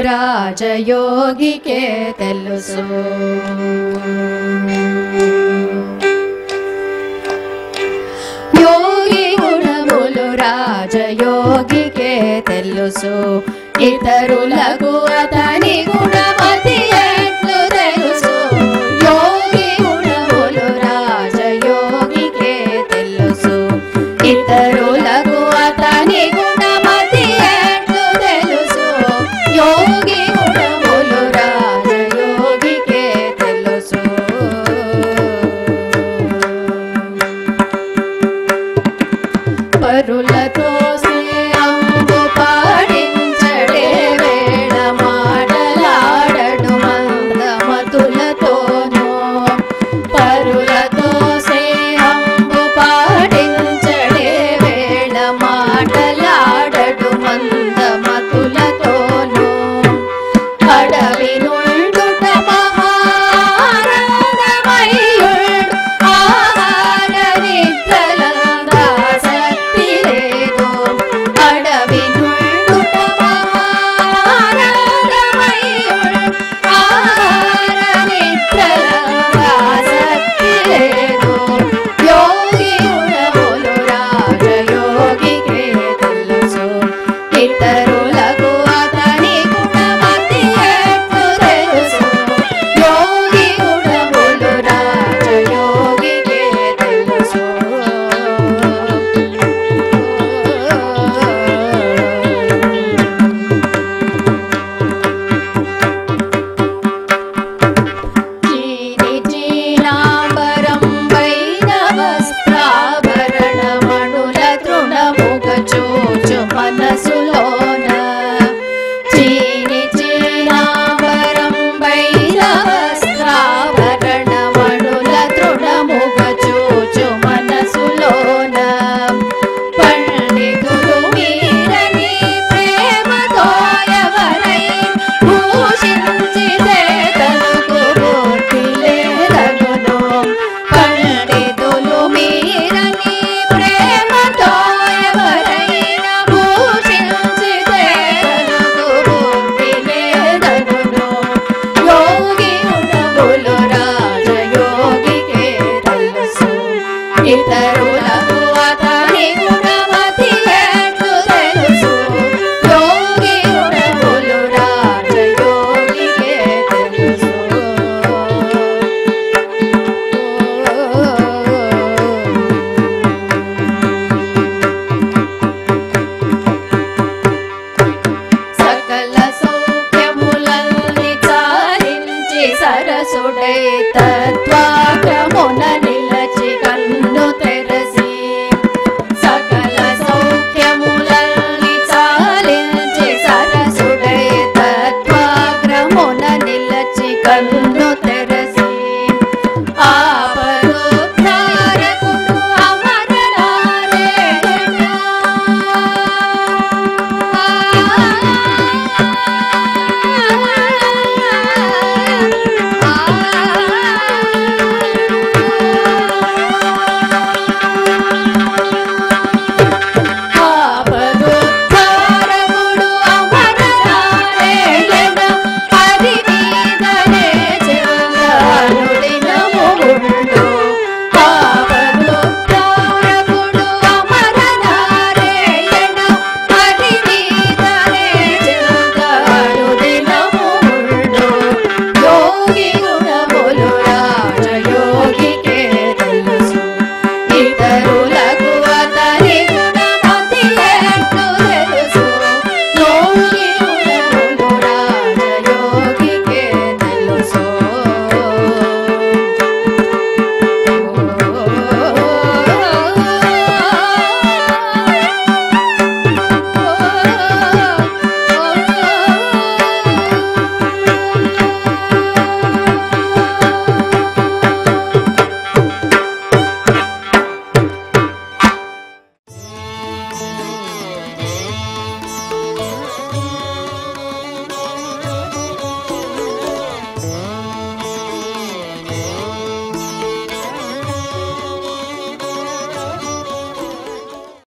రాజయోగికే తెలుసు. యోగి గుణములు రాజయోగికే తెలుసు. ఇతరులకు అతని గుణములు तत्त्वाक्रमुन निलय